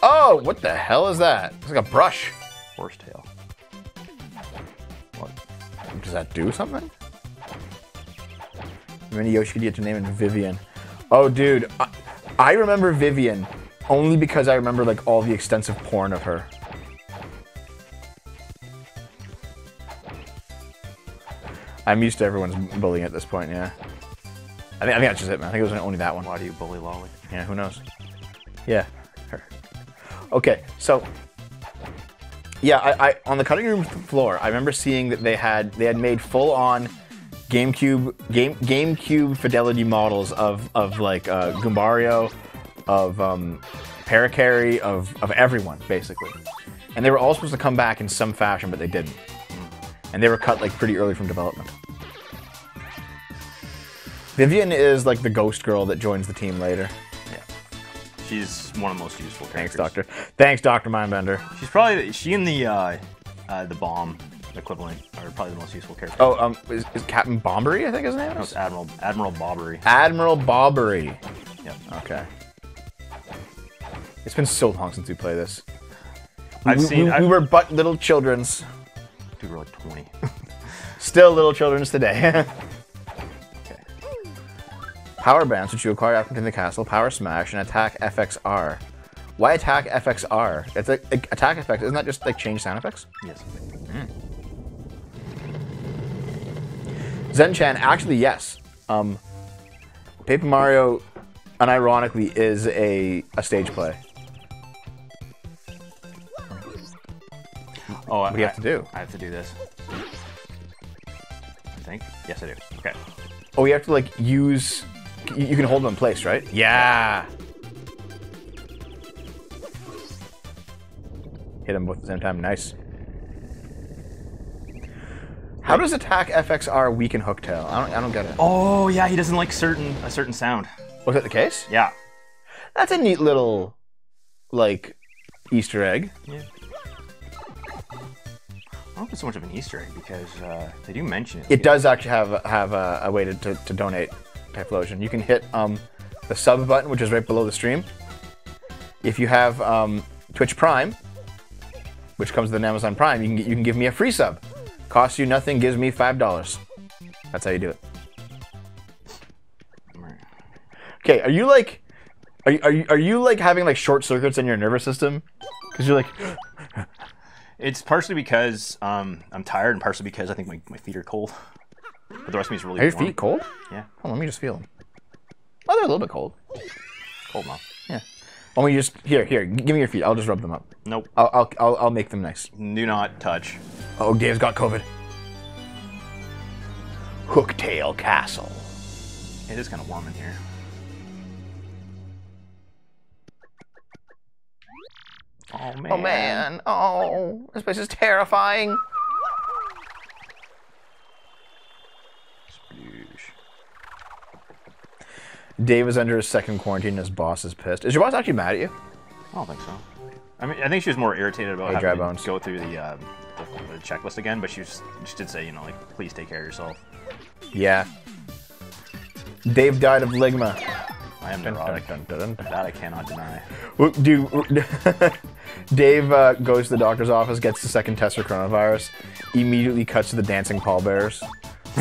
Oh, what the hell is that? It's like a brush. Horsetail. What? Does that do something? Mini Yoshi could get your name in Vivian. Oh, dude, I, I remember Vivian only because I remember like all the extensive porn of her. I'm used to everyone's bullying at this point. Yeah, I think I think that's just it, man. I think it was only that one. Why do you bully Lolly? Yeah, who knows? Yeah, her. Okay, so yeah, I, I on the cutting room floor, I remember seeing that they had they had made full on GameCube game GameCube fidelity models of of like uh, Goombario, of um, of of everyone basically, and they were all supposed to come back in some fashion, but they didn't, and they were cut like pretty early from development. Vivian is like the ghost girl that joins the team later. Yeah. She's one of the most useful characters. Thanks. Doctor. Thanks, Doctor Mindbender. She's probably she and the uh, uh, the bomb equivalent are probably the most useful characters. Oh, um, is, is Captain Bombery? I think his name No, is it's Admiral Admiral Bobbery. Admiral Bobbery. Yep. Okay. It's been so long since we played this. I've we, seen. we, I've, we were but little children's. Dude, we're like 20. [LAUGHS] Still little children's today. [LAUGHS] okay. Power bands, which you acquire after completing the castle, Power Smash, and Attack FXR. Why Attack FXR? It's like, Attack FX. Isn't that just like change sound effects? Yes. Zenchan, actually, yes. Um, Paper Mario, unironically, is a, a stage play. Oh, What do you have to do? I have to do this. I think. Yes, I do. Okay. Oh, you have to like use You you can hold them in place, right? Yeah. Hit them both at the same time. Nice. How does attack FXR weaken Hooktail? I don't, I don't get it. Oh yeah, he doesn't like certain a certain sound. Was that the case? Yeah. That's a neat little, like, Easter egg. Yeah. I don't think it's so much of an Easter egg because uh, they do mention it. It does actually have have a, a way to, to, to donate Typhlosion. You can hit um, the sub button, which is right below the stream. If you have um, Twitch Prime, which comes with an Amazon Prime, you can you can give me a free sub. Costs you nothing, gives me five dollars. That's how you do it. Okay, are you like, are you, are you are you like having like short circuits in your nervous system? Because you're like, [GASPS] It's partially because um, I'm tired, and partially because I think my, my feet are cold. But the rest of me is really are your warm. feet cold? Yeah, Oh, let me just feel them. Oh, they're a little bit cold. cold now. Me just here here. Give me your feet. I'll just rub them up. Nope. I'll I'll I'll, I'll make them nice. Do not touch. Oh, Dave's got COVID. Hooktail Castle. It is kind of warm in here. Oh man. Oh man. Oh, this place is terrifying. Dave is under his second quarantine. and His boss is pissed. Is your boss actually mad at you? I don't think so. I mean, I think she was more irritated about Hey, having dry to bones. go through the, um, the, the checklist again, but she, was, she did say, you know, like, please take care of yourself. Yeah. Dave died of ligma. I am neurotic. dun, dun, dun. That I cannot deny. Dude, [LAUGHS] Dave uh, goes to the doctor's office, gets the second test for coronavirus, immediately cuts to the dancing pallbearers. [LAUGHS]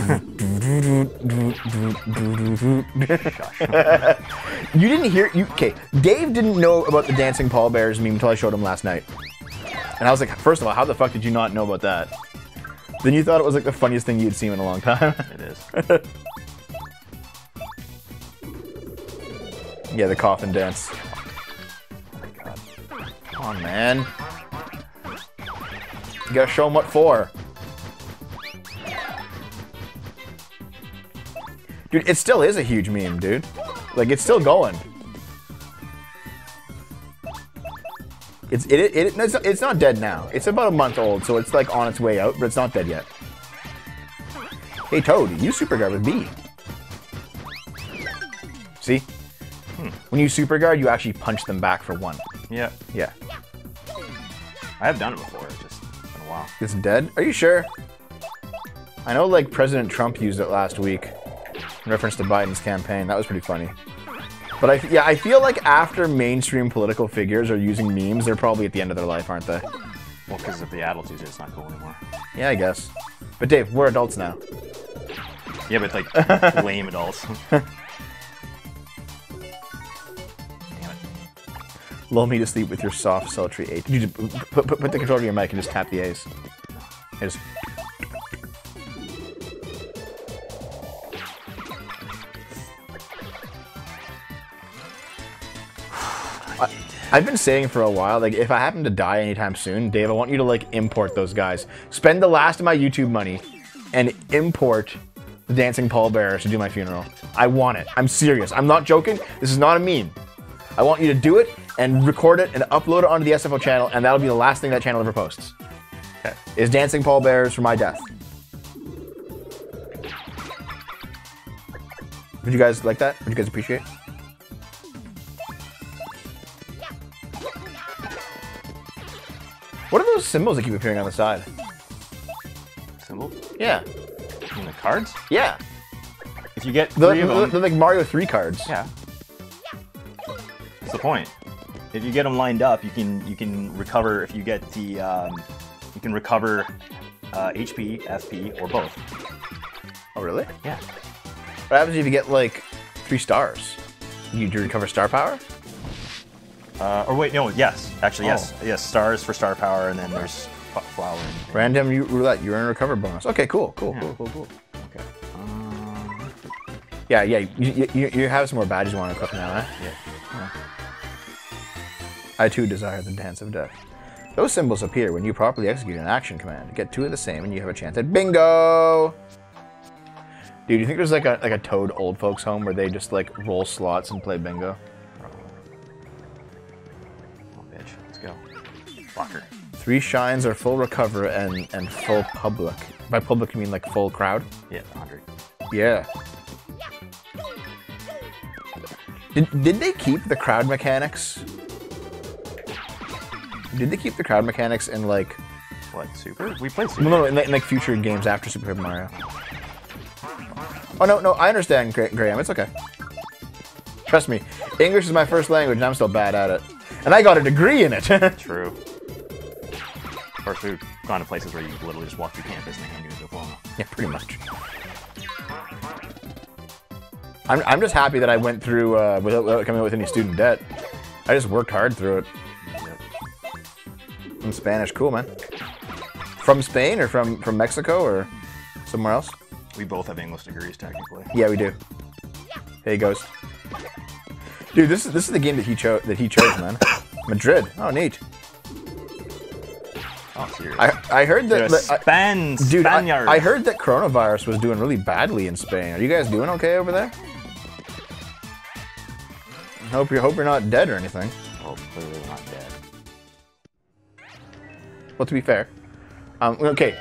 you didn't hear you okay? Dave didn't know about the dancing pallbearers meme until I showed him last night, and I was like, first of all, how the fuck did you not know about that? Then you thought it was like the funniest thing you'd seen in a long time. [LAUGHS] It is. yeah, the coffin dance. Oh my god. Come on, man. You gotta show them what for. Dude, it still is a huge meme, dude. Like, it's still going. It's it, it, it it's, it's not dead now. It's about a month old, so it's like on its way out, but it's not dead yet. Hey Toad, you super guard with B. See? Hmm. When you super guard, you actually punch them back for one. Yeah. Yeah. I have done it before. It's just been a while. It's dead? Are you sure? I know, like, President Trump used it last week in reference to Biden's campaign. That was pretty funny. But I, yeah, I feel like after mainstream political figures are using memes, they're probably at the end of their life, aren't they? Well, because if the adults use it, it's not cool anymore. Yeah, I guess. But Dave, we're adults now. Yeah, but like [LAUGHS] lame adults. [LAUGHS] Damn it. Lull me to sleep with your soft, sultry A. You just put, put, put the controller to your mic and just tap the A's. Just- I- I've been saying for a while, like, if I happen to die anytime soon, Dave, I want you to, like, import those guys. Spend the last of my YouTube money and import the Dancing Pallbearers to do my funeral. I want it. I'm serious. I'm not joking. This is not a meme. I want you to do it and record it and upload it onto the SFO channel, and that'll be the last thing that channel ever posts. Okay. Is Dancing Pallbearers for my death. Would you guys like that? Would you guys appreciate? Those symbols that keep appearing on the side? Symbol? Yeah. In the cards? Yeah. If you get The, of the, them, the, like Mario 3 cards. yeah. That's the point. If you get them lined up, you can you can recover. If you get the um, you can recover uh, HP, FP, or both. Oh, really? Yeah. What happens if you get like three stars? You do recover star power? Uh, or wait, no. Yes, actually, yes, Oh. yes. Stars for star power, and then there's flower. And, Random u- roulette, you earn a recover bonus. Okay, cool, cool, cool, cool, cool. okay. Um, Yeah, yeah, you, you, you have some more badges you want to equip now, eh? yeah. I too desire the dance of death. Those symbols appear when you properly execute an action command. Get two of the same and you have a chance at bingo! Dude, you think there's like a like a Toad old folks home where they just like roll slots and play bingo? Three shines are full recover and and full public. By public, you mean like full crowd? Yeah, 100. Yeah. Did, did they keep the crowd mechanics? Did they keep the crowd mechanics in like What, Super? We played Super. no no in like, in, like future games after Super Paper Mario? Oh no no I understand Gra- Graham it's okay. Trust me, English is my first language and I'm still bad at it, and I got a degree in it. [LAUGHS] True. Of course, we've gone to places where you literally just walk through campus and they hand you a diploma. Yeah, pretty much. I'm, I'm just happy that I went through uh, without, without coming up with any student debt. I just worked hard through it. Yep. From Spanish, cool man. From Spain or from from Mexico or somewhere else? We both have English degrees, technically. Yeah, we do. Hey, Ghost. Dude, this is this is the game that he chose that he chose, man. Madrid. Oh, neat. Oh, serious. I I heard They're that. I- Dude, I, Spaniards. I heard that coronavirus was doing really badly in Spain. Are you guys doing okay over there? Hope you hope you're not dead or anything. Well, clearly we're not dead. Well, to be fair, um, okay,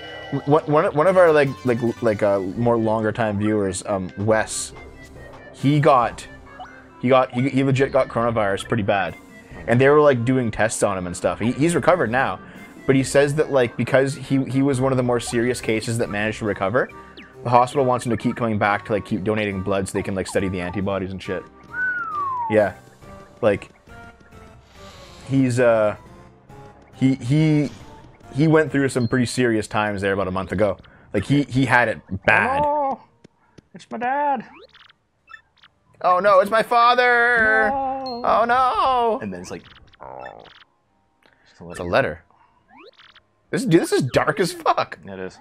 one, one one of our like like like uh, more longer time viewers, um, Wes, he got he got he, he legit got coronavirus pretty bad, and they were like doing tests on him and stuff. He, he's recovered now, but he says that like because he he was one of the more serious cases that managed to recover, the hospital wants him to keep coming back to like keep donating blood so they can like study the antibodies and shit. Yeah, like he's uh he he he went through some pretty serious times there about a month ago. Like he he had it bad. Oh, it's my dad. Oh no, it's my father. Oh. Oh no. And then it's like, oh. Just a It's a letter. This dude, this is dark as fuck. It is.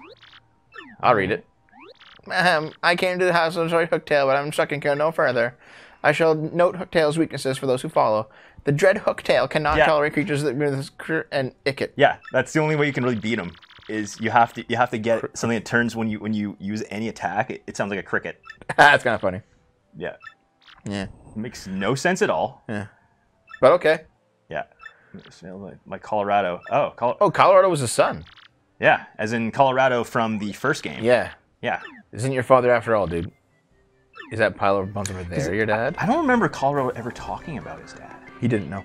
I'll read it. Ahem, I came to the house of Joy Hooktail, but I'm stuck in care no further. I shall note Hooktail's weaknesses for those who follow. The dread Hooktail cannot Yeah. tolerate creatures that move this cr- and ick it. Yeah, that's the only way you can really beat him. Is you have to you have to get something that turns when you when you use any attack. It, it sounds like a cricket. [LAUGHS] That's kind of funny. Yeah, Yeah. makes no sense at all. Yeah. But okay. Yeah, Smell like- my Kolorado. Oh, Col- Oh, Kolorado was his son. yeah, as in Kolorado from the first game. Yeah. yeah. Isn't your father after all, dude? Is that pile of bones over there your dad? I don't remember Kolorado ever talking about his dad. He didn't know.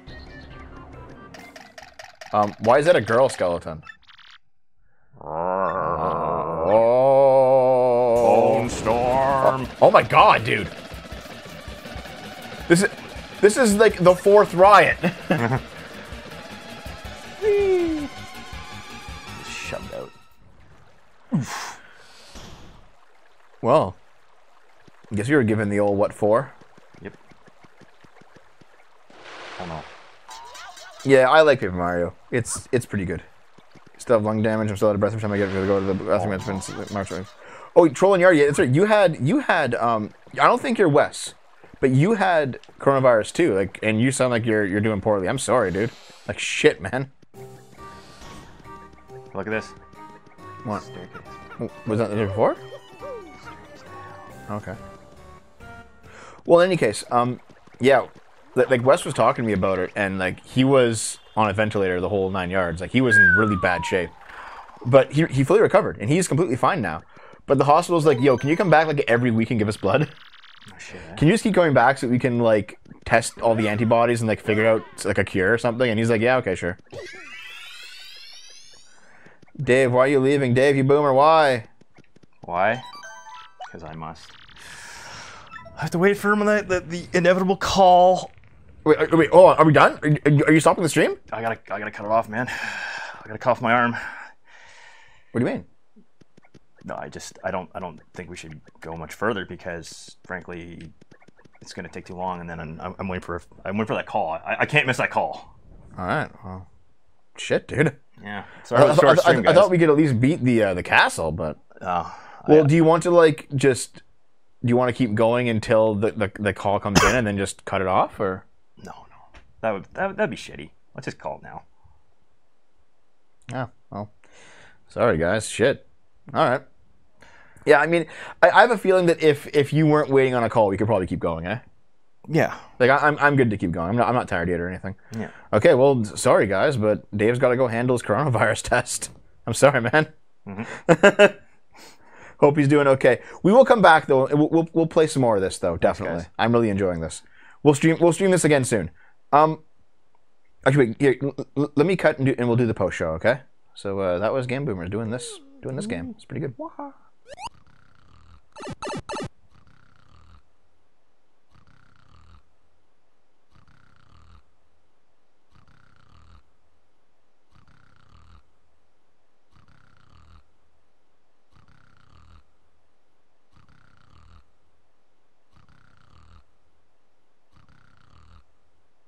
Um, why is that a girl skeleton? Oh. storm. Oh my god, dude. This is this is like the fourth riot. [LAUGHS] well, I guess you were given the old what for? Yep. Oh no. Yeah, I like Paper Mario. It's it's pretty good. Still have lung damage. I'm still out of breath every time I get to go to the bathroom. It's been March. Oh, trolling yard. Yeah, that's right. You had you had. Um, I don't think you're Wes, but you had coronavirus too. Like, and you sound like you're you're doing poorly. I'm sorry, dude. Like shit, man. Look at this. What Staircase. was that the day before? Okay. Well, in any case, um, yeah, li- like Wes was talking to me about it, and like he was on a ventilator the whole nine yards. Like he was in really bad shape, but he he fully recovered, and he's completely fine now. But the hospital's like, yo, can you come back like every week and give us blood? Oh, shit. Can you just keep going back so we can like test all the antibodies and like figure out like a cure or something? And he's like, yeah, okay, sure. Dave, why are you leaving? Dave, you boomer, why? Why? Because I must. I have to wait for the, the, the inevitable call. Wait, are- wait, hold on. Are we done? Are you, are you stopping the stream? I gotta, I gotta cut it off, man. I gotta cut off my arm. What do you mean? No, I just, I don't, I don't think we should go much further because, frankly, it's gonna take too long. And then I'm, I'm waiting for, I'm waiting for that call. I, I can't miss that call. All right. Well, shit, dude. Yeah. Sorry, I- short I- stream, I guys. thought we could at least beat the uh, the castle, but Oh, well, do you want to like just? Do you want to keep going until the, the, the call comes in and then just cut it off, or? no, no, that would, that, that'd be shitty. Let's just call it now. Yeah. Well, sorry guys. Shit. All right. Yeah, I mean, I, I have a feeling that if if you weren't waiting on a call, we could probably keep going, eh? Yeah. Like I, I'm I'm good to keep going. I'm not I'm not tired yet or anything. Yeah. Okay, well, sorry guys, but Dave's got to go handle his coronavirus [LAUGHS] test. I'm sorry, man. [LAUGHS] Hope he's doing okay. We will come back though. We'll, we'll, we'll play some more of this though. Definitely, Thanks, I'm really enjoying this. We'll stream we'll stream this again soon. Um, actually, wait. Here, l- l- let me cut and, do, and we'll do the post show. Okay. So uh, that was Game Boomers doing this doing this game. It's pretty good.